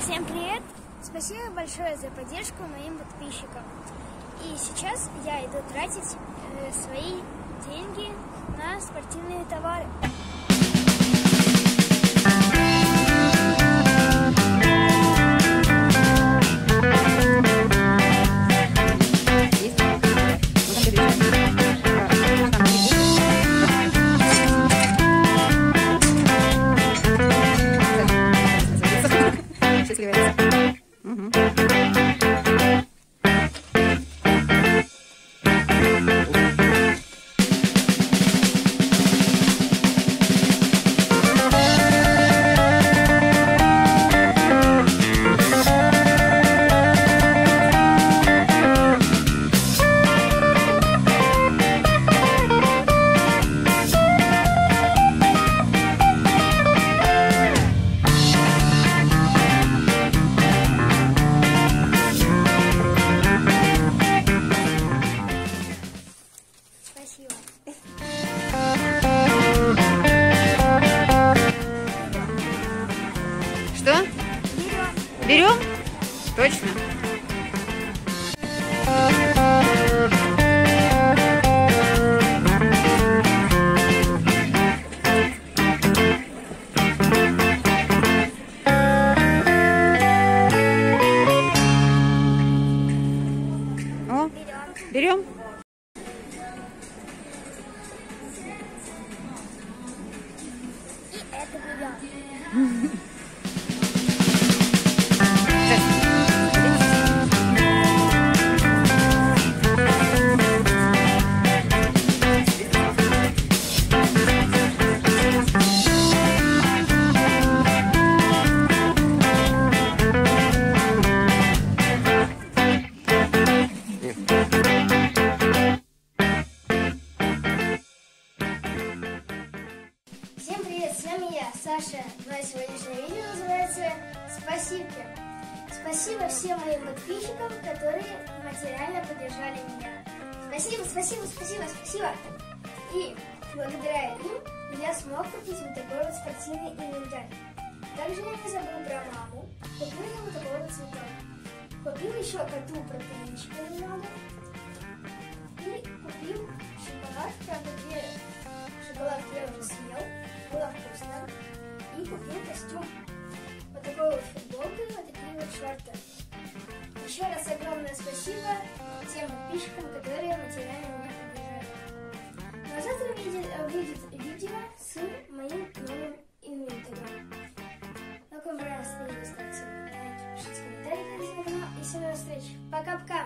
Всем привет! Спасибо большое за поддержку моим подписчикам. И сейчас я иду тратить э, свои деньги на спортивные товары. Берем. Точно? О, берем? И это берем. Всем я, Саша. Мое сегодняшнее видео называется «Спасибо». Спасибо всем моим подписчикам, которые материально поддержали меня. Спасибо, спасибо, спасибо, спасибо. И благодаря им я смог купить вот такой вот спортивный инвентарь. Также я не забыл про маму. Купил ей вот такой вот цветок. Купил еще коту протеинчика немного. И купил шоколад, правда, шорты. Еще раз огромное спасибо тем подписчикам, которые материально меня поддержали. Ну а завтра выйдет, выйдет видео с моим новым инвентарем. Ну, как вам видео, ставьте лайки, пишите комментарии на это канал. И всем до встречи. Пока-пока!